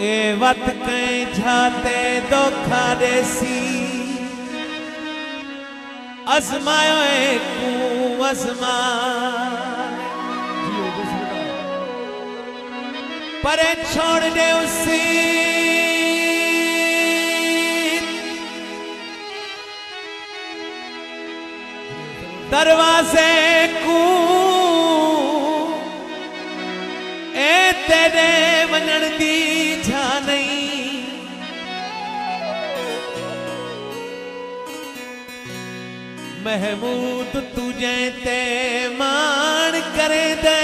ए वत कई झाते धोखा देसी। अजमायो कू अजमा परे छोड़ दे उसी। दरवाजे को ए तेरे वञण दी महमूद तुझे ते मान करे दे।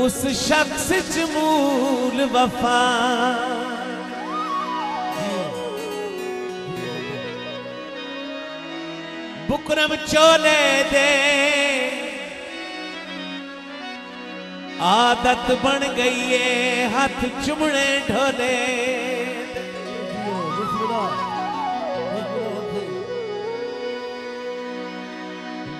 उस शख्स च मूल वफा। बुकरम चोले दे। आदत बन गई है हाथ चुमने ढोले।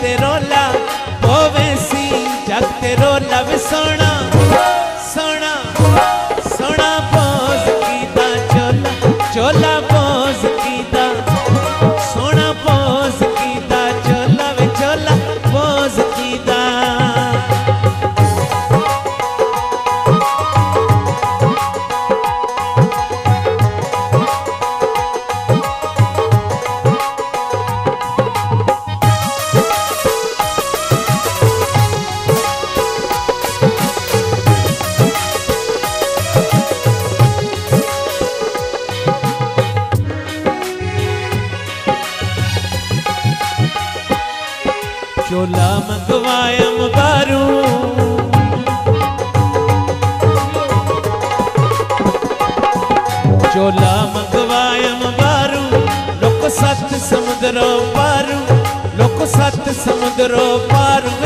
Jack Terola, joven. चोला मंगवायम बारू चोला मंगवायम बारू लोक सत समुद्रो पारू लोक सत समुद्रो पारू।